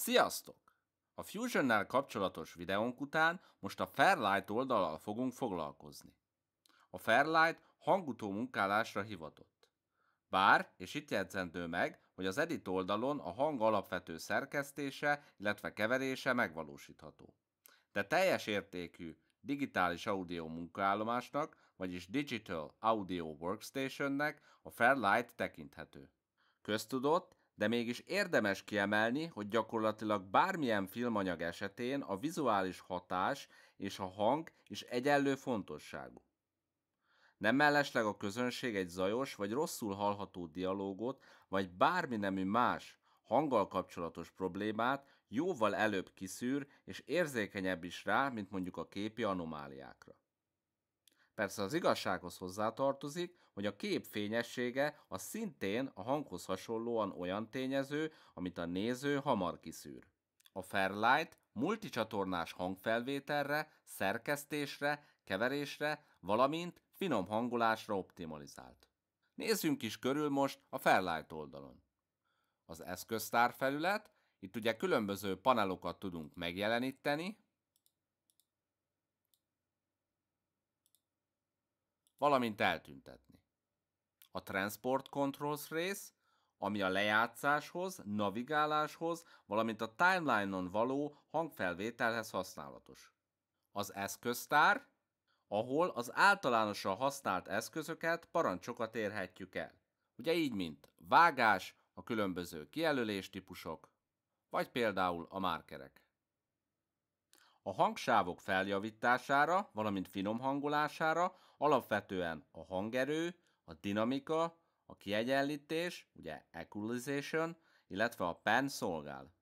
Sziasztok! A Fusionnel kapcsolatos videónk után most a Fairlight oldalal fogunk foglalkozni. A Fairlight hangutó munkálásra hivatott. Bár, és itt jegyzendő meg, hogy az Edit oldalon a hang alapvető szerkesztése, illetve keverése megvalósítható. De teljes értékű digitális audio munkaállomásnak, vagyis Digital Audio Workstationnek a Fairlight tekinthető. Köztudott, de mégis érdemes kiemelni, hogy gyakorlatilag bármilyen filmanyag esetén a vizuális hatás és a hang is egyenlő fontosságú. Nem mellesleg a közönség egy zajos vagy rosszul hallható dialógot, vagy bármi nemű más hanggal kapcsolatos problémát jóval előbb kiszűr és érzékenyebb is rá, mint mondjuk a képi anomáliákra. Persze az igazsághoz hozzátartozik, hogy a kép fényessége a szintén a hanghoz hasonlóan olyan tényező, amit a néző hamar kiszűr. A Fairlight multicsatornás hangfelvételre, szerkesztésre, keverésre, valamint finom hangolásra optimalizált. Nézzünk is körül most a Fairlight oldalon. Az eszköztár felület, itt ugye különböző panelokat tudunk megjeleníteni, valamint eltüntetni. A Transport Controls rész, ami a lejátszáshoz, navigáláshoz, valamint a timeline-on való hangfelvételhez használatos. Az eszköztár, ahol az általánosan használt eszközöket, parancsokat érhetjük el. Ugye így, mint vágás, a különböző kijelölés típusok, vagy például a márkerek. A hangsávok feljavítására, valamint finom hangolására alapvetően a hangerő, a dinamika, a kiegyenlítés, ugye equalization, illetve a pen szolgál.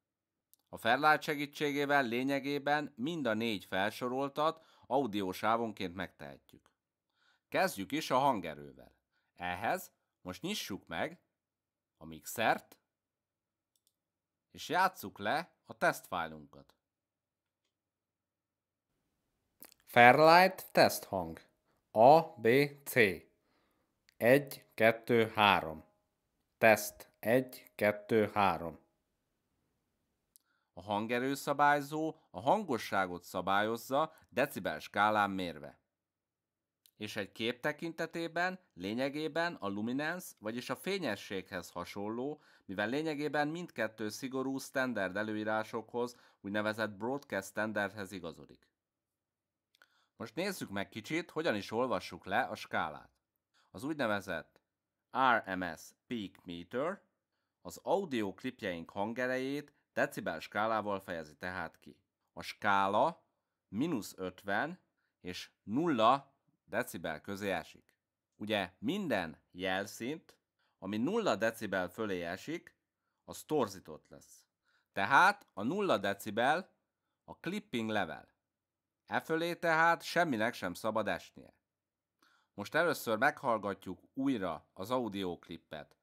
A Fairlight segítségével lényegében mind a négy felsoroltat audiósávonként megtehetjük. Kezdjük is a hangerővel. Ehhez most nyissuk meg a mixert, és játsszuk le a tesztfájlunkat. Fairlight teszthang A, B, C 1, 2, 3 Teszt 1, 2, 3 A hangerőszabályzó a hangosságot szabályozza decibel skálán mérve. És egy kép tekintetében lényegében a luminance, vagyis a fényességhez hasonló, mivel lényegében mindkettő szigorú standard előírásokhoz, úgynevezett broadcast standardhez igazodik. Most nézzük meg kicsit, hogyan is olvassuk le a skálát. Az úgynevezett RMS Peak Meter az audio klipjeink hangerejét decibel skálával fejezi tehát ki. A skála mínusz 50 és 0 decibel közé esik. Ugye minden jelszint, ami 0 decibel fölé esik, az torzított lesz. Tehát a 0 decibel a clipping level. E fölé tehát semminek sem szabad esnie. Most először meghallgatjuk újra az audioklippet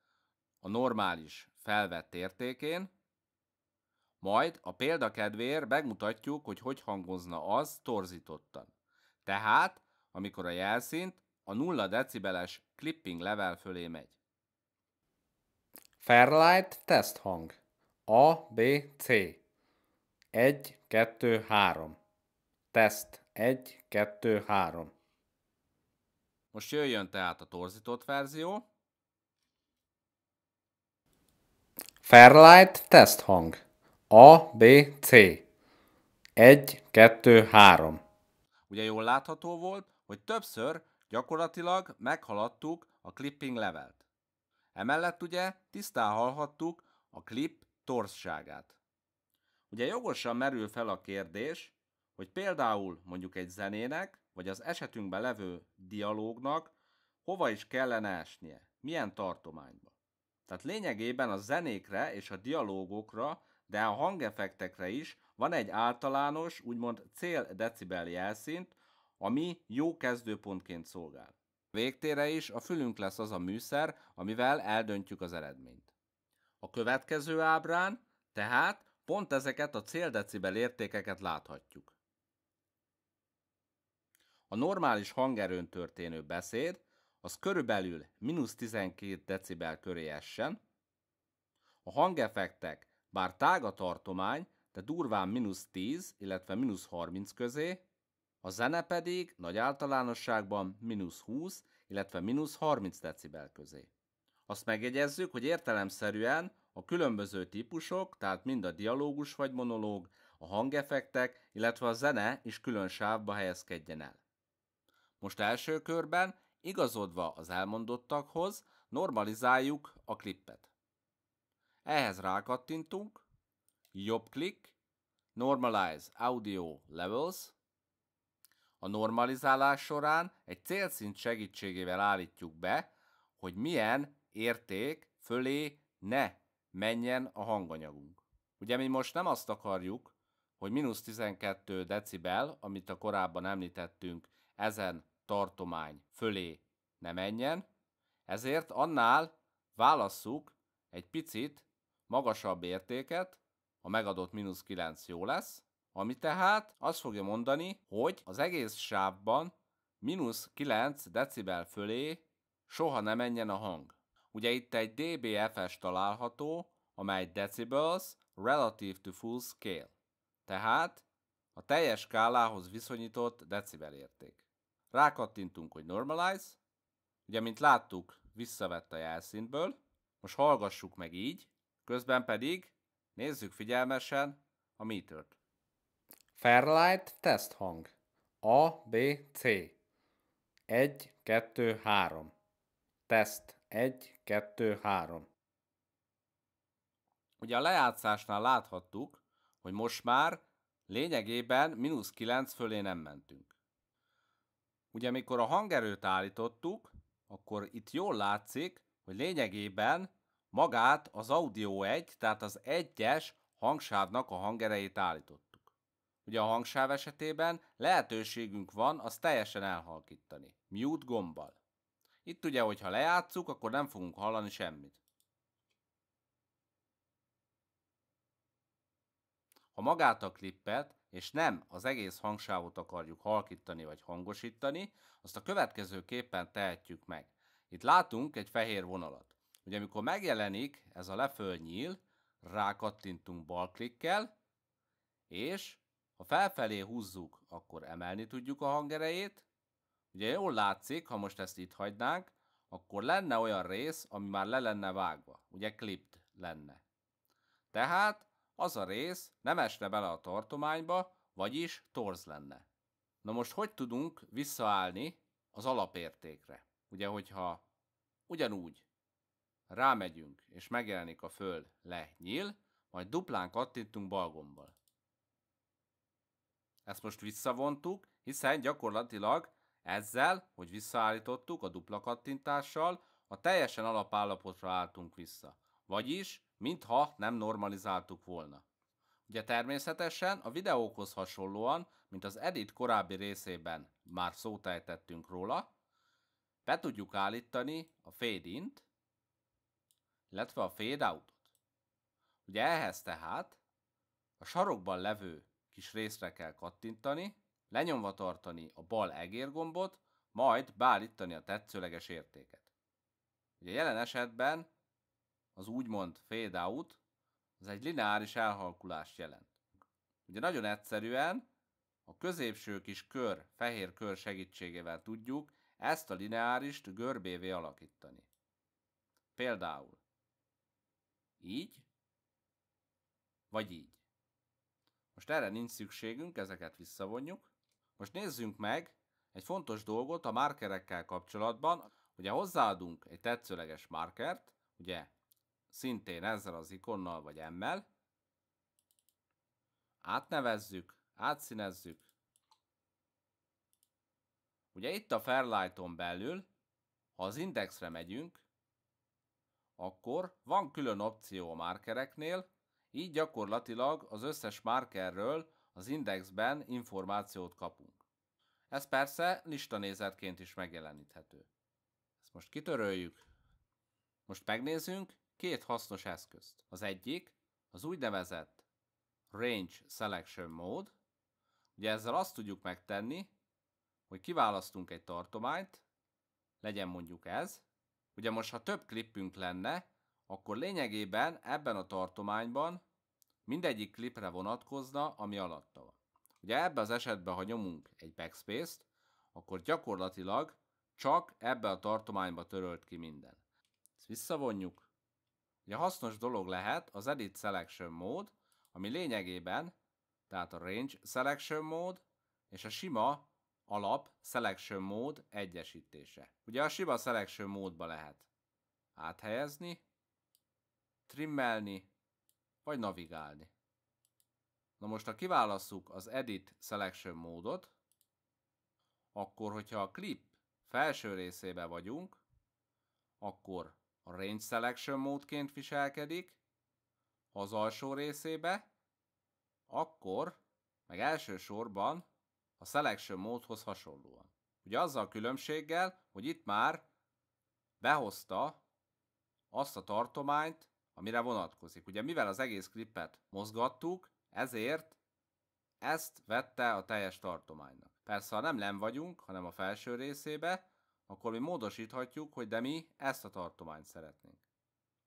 a normális felvett értékén, majd a példakedvéért megmutatjuk, hogy hogy hangozna az torzítottan. Tehát, amikor a jelszint a 0 decibeles clipping level fölé megy. Fairlight teszthang A, B, C 1, 2, 3 Teszt 1, 2, 3. Most jöjjön tehát a torzított verzió. Fairlight teszthang. A, B, C. 1, 2, 3. Ugye jól látható volt, hogy többször gyakorlatilag meghaladtuk a clipping levelt. Emellett ugye tisztán hallhattuk a klip torzságát. Ugye jogosan merül fel a kérdés, hogy például mondjuk egy zenének, vagy az esetünkben levő dialógnak hova is kellene esnie, milyen tartományba. Tehát lényegében a zenékre és a dialógokra, de a hangeffektekre is van egy általános, úgymond cél decibel jelszint, ami jó kezdőpontként szolgál. Végtére is a fülünk lesz az a műszer, amivel eldöntjük az eredményt. A következő ábrán tehát pont ezeket a céldecibel értékeket láthatjuk. A normális hangerőn történő beszéd az körülbelül mínusz 12 decibel köré essen, a hangeffektek Bár tág a tartomány, de durván mínusz 10, illetve mínusz 30 közé, a zene pedig nagy általánosságban mínusz 20, illetve mínusz 30 decibel közé. Azt megjegyezzük, hogy értelemszerűen a különböző típusok, tehát mind a dialógus vagy monológ, a hangeffektek, illetve a zene is külön sávba helyezkedjen el. Most első körben, igazodva az elmondottakhoz, normalizáljuk a klippet. Ehhez rákattintunk, jobb klik, Normalize Audio Levels. A normalizálás során egy célszint segítségével állítjuk be, hogy milyen érték fölé ne menjen a hanganyagunk. Ugye mi most nem azt akarjuk, hogy mínusz 12 decibel, amit a korábban említettünk, ezen tartomány fölé ne menjen, ezért annál válasszuk egy picit magasabb értéket, a megadott mínusz 9 jó lesz, ami tehát azt fogja mondani, hogy az egész sávban mínusz 9 decibel fölé soha ne menjen a hang. Ugye itt egy dBFS található, amely decibels relative to full scale, tehát a teljes skálához viszonyított decibel érték. Rákattintunk, hogy normalize, ugye mint láttuk, visszavett a jelszintből, most hallgassuk meg így, közben pedig nézzük figyelmesen a metert. Fairlight test hang. A, B, C. 1, 2, 3. Test 1, 2, 3. Ugye a lejátszásnál láthattuk, hogy most már lényegében mínusz 9 fölé nem mentünk. Ugye amikor a hangerőt állítottuk, akkor itt jól látszik, hogy lényegében magát az Audio 1, tehát az egyes hangsávnak a hangerejét állítottuk. Ugye a hangsáv esetében lehetőségünk van azt teljesen elhalkítani. Mute gombbal. Itt ugye, hogyha lejátszuk, akkor nem fogunk hallani semmit. Ha magát a klippet, és nem az egész hangsávot akarjuk halkítani vagy hangosítani, azt a következő képen tehetjük meg. Itt látunk egy fehér vonalat. Ugye amikor megjelenik ez a lefölnyíl, rákattintunk balklikkel, és ha felfelé húzzuk, akkor emelni tudjuk a hangerejét. Ugye jól látszik, ha most ezt itt hagynánk, akkor lenne olyan rész, ami már le lenne vágva. Ugye clipped lenne. Tehát az a rész nem esne bele a tartományba, vagyis torz lenne. Na most hogy tudunk visszaállni az alapértékre? Ugye, hogyha ugyanúgy rámegyünk, és megjelenik a föld le nyíl, majd duplán kattintunk balgombbal. Ezt most visszavontuk, hiszen gyakorlatilag ezzel, hogy visszaállítottuk a dupla kattintással, a teljesen alapállapotra álltunk vissza. Vagyis, mintha nem normalizáltuk volna. Ugye természetesen a videókhoz hasonlóan, mint az edit korábbi részében már szót ejtettünk róla, be tudjuk állítani a fade-int, illetve a fade outot. Ugye ehhez tehát a sarokban levő kis részre kell kattintani, lenyomva tartani a bal egérgombot, majd beállítani a tetszőleges értéket. Ugye jelen esetben az úgymond fade out az egy lineáris elhalkulást jelent. Ugye nagyon egyszerűen a középső kis kör, fehér kör segítségével tudjuk ezt a lineárist görbévé alakítani. Például így, vagy így. Most erre nincs szükségünk, ezeket visszavonjuk. Most nézzünk meg egy fontos dolgot a markerekkel kapcsolatban. Ugye hozzáadunk egy tetszőleges markert, ugye szintén ezzel az ikonnal vagy emmel. Átnevezzük, átszínezzük. Ugye itt a Fairlighton belül, ha az indexre megyünk, akkor van külön opció a markereknél, így gyakorlatilag az összes markerről az indexben információt kapunk. Ez persze listanézetként is megjeleníthető. Ezt most kitöröljük. Most megnézzünk két hasznos eszközt. Az egyik az úgynevezett Range Selection Mode. Ugye ezzel azt tudjuk megtenni, hogy kiválasztunk egy tartományt, legyen mondjuk ez, Ugye most, ha több klippünk lenne, akkor lényegében ebben a tartományban mindegyik klipre vonatkozna, ami alatta van. Ugye ebbe az esetben, ha nyomunk egy backspace-t, akkor gyakorlatilag csak ebbe a tartományba törölt ki minden. Ezt visszavonjuk. Ugye hasznos dolog lehet az Edit Selection mód, ami lényegében, tehát a Range Selection mód és a sima alap Selection mód egyesítése. Ugye a sima Selection módba lehet áthelyezni, trimmelni, vagy navigálni. Na most, ha kiválasszuk az Edit Selection módot, akkor, hogyha a klip felső részébe vagyunk, akkor a Range Selection módként viselkedik, ha az alsó részébe, akkor meg elsősorban a Selection módhoz hasonlóan. Ugye azzal a különbséggel, hogy itt már behozta azt a tartományt, amire vonatkozik. Ugye mivel az egész klippet mozgattuk, ezért ezt vette a teljes tartománynak. Persze, ha nem len vagyunk, hanem a felső részébe, akkor mi módosíthatjuk, hogy de mi ezt a tartományt szeretnénk.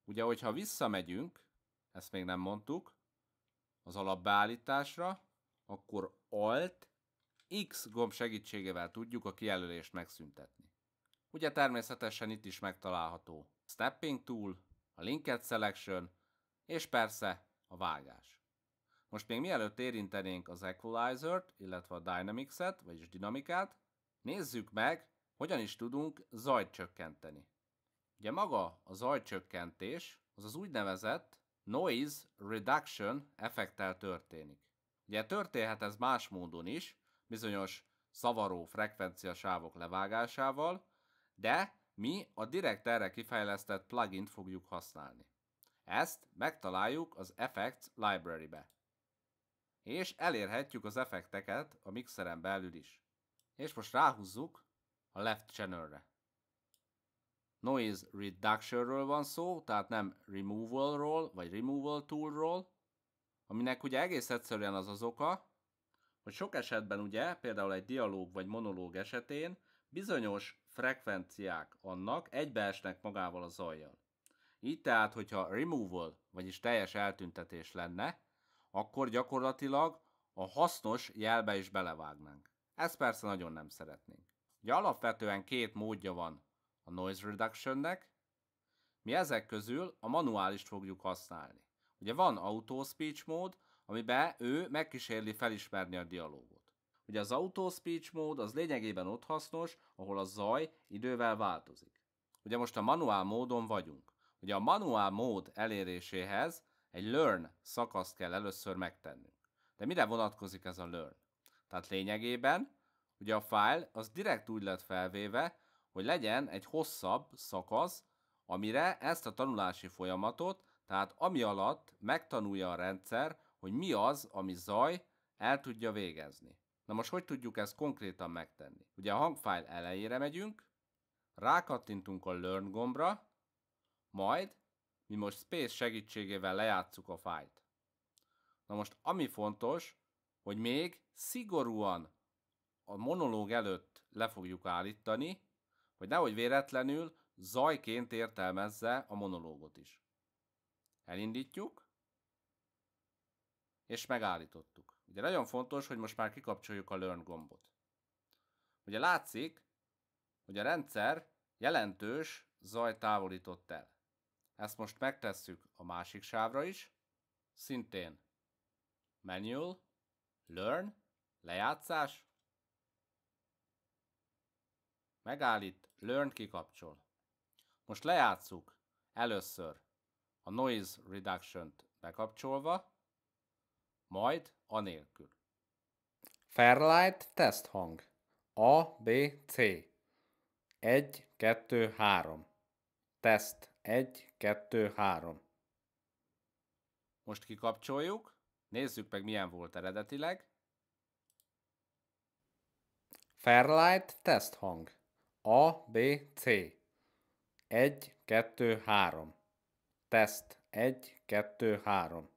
Ugye, hogyha visszamegyünk, ezt még nem mondtuk, az alapbeállításra, akkor Alt X gomb segítségével tudjuk a kijelölést megszüntetni. Ugye természetesen itt is megtalálható Stepping Tool, a Linked Selection, és persze a vágás. Most még mielőtt érintenénk az Equalizer-t, illetve a Dynamics-et, vagyis dinamikát, nézzük meg, hogyan is tudunk zajt csökkenteni. Ugye maga a zajcsökkentés az az úgynevezett Noise Reduction effektel történik. Ugye történhet ez más módon is, bizonyos szavaró frekvenciasávok levágásával, de mi a direkt erre kifejlesztett plugin fogjuk használni. Ezt megtaláljuk az Effects Library-be. És elérhetjük az effekteket a mixeren belül is. És most ráhúzzuk a left channelre. Noise reductionről van szó, tehát nem removalról, vagy removal toolról, aminek ugye egész egyszerűen az az oka, hogy sok esetben ugye, például egy dialóg vagy monológ esetén bizonyos frekvenciák annak egybeesnek magával a zajjal. Így tehát, hogyha removal, vagyis teljes eltüntetés lenne, akkor gyakorlatilag a hasznos jelbe is belevágnánk. Ezt persze nagyon nem szeretnénk. Ugye alapvetően két módja van a noise reductionnek, mi ezek közül a manuálist fogjuk használni. Ugye van auto speech mód, amiben ő megkísérli felismerni a dialógot. Ugye az auto speech mód az lényegében ott hasznos, ahol a zaj idővel változik. Ugye most a manuál módon vagyunk. Ugye a manuál mód eléréséhez egy learn szakaszt kell először megtennünk. De mire vonatkozik ez a learn? Tehát lényegében ugye a file az direkt úgy lett felvéve, hogy legyen egy hosszabb szakasz, amire ezt a tanulási folyamatot, tehát ami alatt megtanulja a rendszer, hogy mi az, ami zaj, el tudja végezni. Na most hogy tudjuk ezt konkrétan megtenni? Ugye a hangfile elejére megyünk, rákattintunk a Learn gombra, majd mi most Space segítségével lejátszuk a fájt. Na most ami fontos, hogy még szigorúan a monológ előtt le fogjuk állítani, hogy nehogy véletlenül zajként értelmezze a monológot is. Elindítjuk, és megállítottuk. Ugye nagyon fontos, hogy most már kikapcsoljuk a Learn gombot. Ugye látszik, hogy a rendszer jelentős zaj távolított el. Ezt most megtesszük a másik sávra is, szintén Manual, Learn, lejátszás, megállít, Learn kikapcsol. Most lejátszuk először a Noise Reduction-t bekapcsolva, majd anélkül. Fairlight test hang. A, B, C. 1, 2, 3. Test 1, 2, 3. Most kikapcsoljuk, nézzük meg milyen volt eredetileg. Fairlight test hang. A, B, C. 1, 2, 3. Test 1, 2, 3.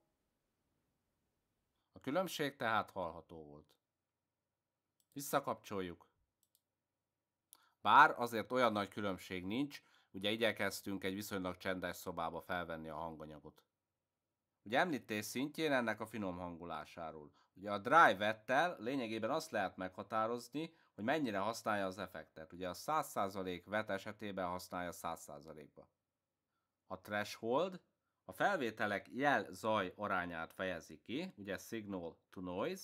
A különbség tehát hallható volt. Visszakapcsoljuk. Bár azért olyan nagy különbség nincs, ugye igyekeztünk egy viszonylag csendes szobába felvenni a hanganyagot. Ugye említés szintjén ennek a finom hangulásáról. Ugye a drive-ettel lényegében azt lehet meghatározni, hogy mennyire használja az effektet. Ugye a 100% vet esetében használja 100%-ba. A threshold a felvételek jel-zaj arányát fejezi ki, ugye signal to noise,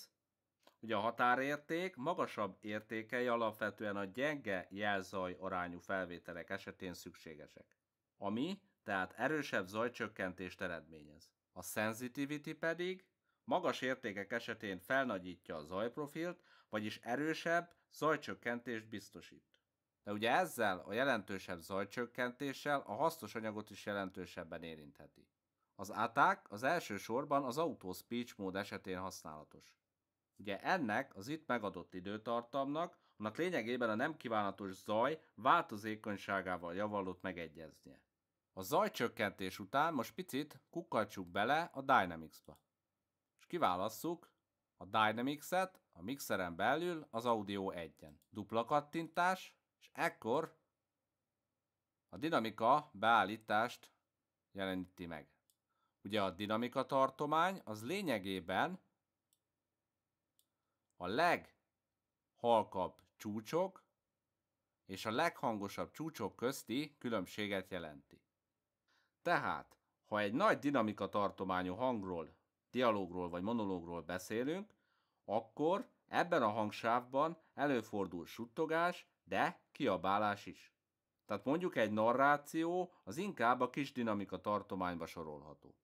Ugye a határérték magasabb értékei alapvetően a gyenge jelzaj arányú felvételek esetén szükségesek, ami tehát erősebb zajcsökkentést eredményez. A sensitivity pedig magas értékek esetén felnagyítja a zajprofilt, vagyis erősebb zajcsökkentést biztosít. De ugye ezzel a jelentősebb zajcsökkentéssel a hasznos anyagot is jelentősebben érintheti. Az attack az első sorban az auto speech mód esetén használatos. Ugye ennek az itt megadott időtartamnak, annak lényegében a nem kívánatos zaj változékonyságával javallott megegyeznie. A zajcsökkentés után most picit kukkaltsuk bele a Dynamics-ba. És kiválasszuk a Dynamics-et a mixeren belül az Audio 1-en. Dupla kattintás, és ekkor a dinamika beállítást jeleníti meg. Ugye a dinamika tartomány az lényegében a leghalkabb csúcsok és a leghangosabb csúcsok közti különbséget jelenti. Tehát, ha egy nagy dinamika tartományú hangról, dialógról vagy monológról beszélünk, akkor ebben a hangsávban előfordul suttogás, de kiabálás is. Tehát mondjuk egy narráció az inkább a kis dinamika tartományba sorolható.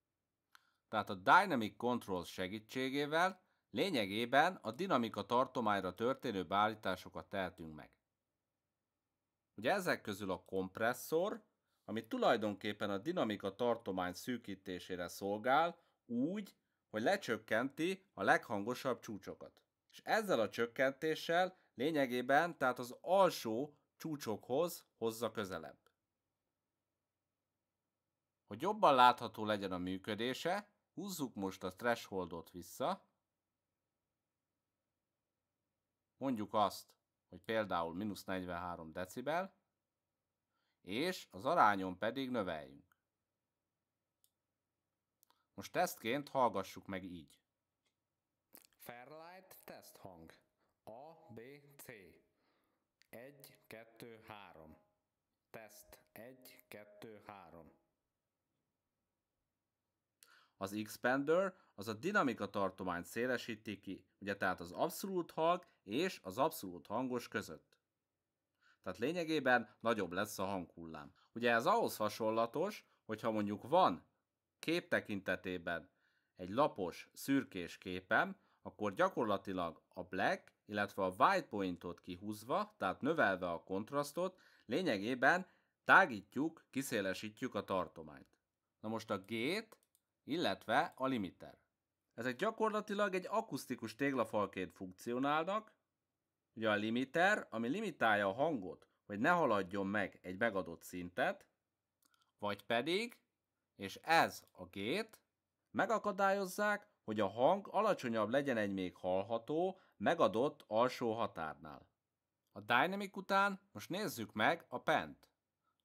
Tehát a Dynamic Controls segítségével Lényegében a dinamika tartományra történő beállításokat tehetünk meg. Ugye ezek közül a kompresszor, ami tulajdonképpen a dinamika tartomány szűkítésére szolgál úgy, hogy lecsökkenti a leghangosabb csúcsokat. És ezzel a csökkentéssel lényegében tehát az alsó csúcsokhoz hozza közelebb. Hogy jobban látható legyen a működése, húzzuk most a thresholdot vissza, mondjuk azt, hogy például mínusz 43 decibel, és az arányon pedig növeljünk. Most tesztként hallgassuk meg így. Fairlight test hang. A, B, C. 1, 2, 3. Test 1, 2, 3. Az expander az a dinamika tartományt szélesíti ki, ugye tehát az abszolút hang és az abszolút hangos között. Tehát lényegében nagyobb lesz a hanghullám. Ugye ez ahhoz hasonlatos, hogyha mondjuk van kép tekintetében egy lapos, szürkés képem, akkor gyakorlatilag a black, illetve a white pointot kihúzva, tehát növelve a kontrasztot, lényegében tágítjuk, kiszélesítjük a tartományt. Na most a G-t illetve a limiter. Ezek gyakorlatilag egy akusztikus téglafalként funkcionálnak, ugye a limiter, ami limitálja a hangot, hogy ne haladjon meg egy megadott szintet, vagy pedig, és ez a gét, megakadályozzák, hogy a hang alacsonyabb legyen egy még hallható, megadott alsó határnál. A Dynamic után most nézzük meg a pent.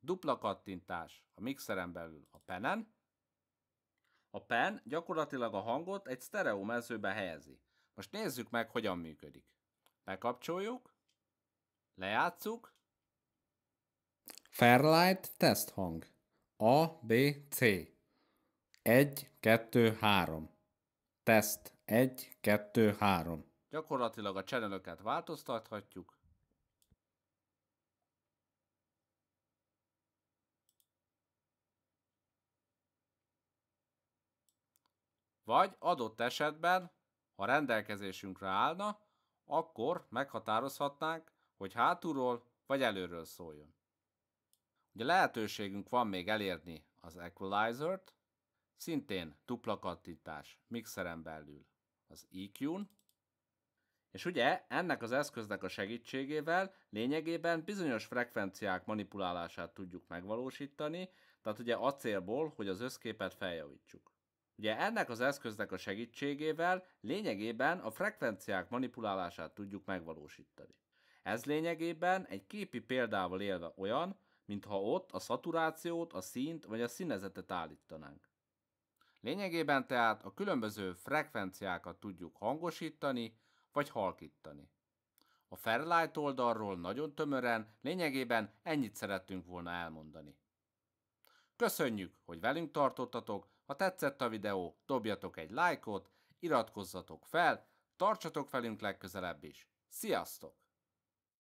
Dupla kattintás a mixeren belül a penen, a pen gyakorlatilag a hangot egy sztereó mezőbe helyezi. Most nézzük meg, hogyan működik. Bekapcsoljuk, lejátszuk. Fairlight test hang. A, B, C. 1, 2, 3. Test 1, 2, 3. Gyakorlatilag a channelöket változtathatjuk. Vagy adott esetben, ha rendelkezésünkre állna, akkor meghatározhatnánk, hogy hátulról vagy előről szóljon. Ugye lehetőségünk van még elérni az equalizer-t, szintén dupla kattintás mixeren belül az EQ-n, és ugye ennek az eszköznek a segítségével lényegében bizonyos frekvenciák manipulálását tudjuk megvalósítani, tehát ugye a célból, hogy az összképet feljavítsuk. Ugye ennek az eszköznek a segítségével lényegében a frekvenciák manipulálását tudjuk megvalósítani. Ez lényegében egy képi példával élve olyan, mintha ott a szaturációt, a színt vagy a színezetet állítanánk. Lényegében tehát a különböző frekvenciákat tudjuk hangosítani vagy halkítani. A Fairlight oldalról nagyon tömören, lényegében ennyit szerettünk volna elmondani. Köszönjük, hogy velünk tartottatok, ha tetszett a videó, dobjatok egy lájkot, iratkozzatok fel, tartsatok velünk legközelebb is. Sziasztok!